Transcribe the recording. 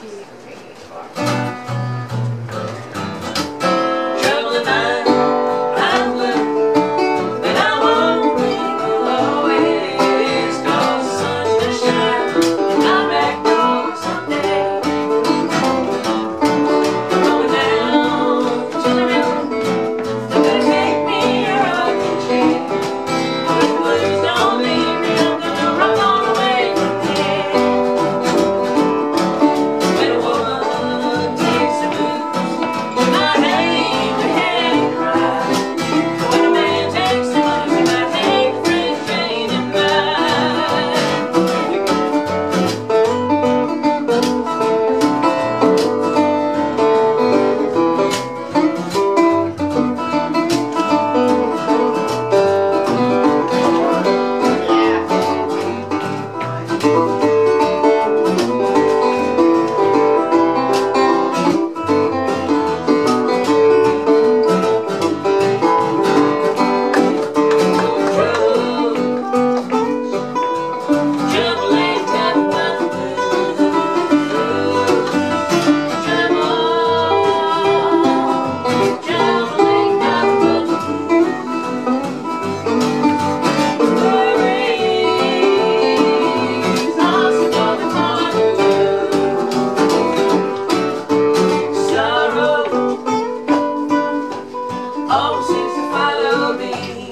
two, three, four. wants you to follow me.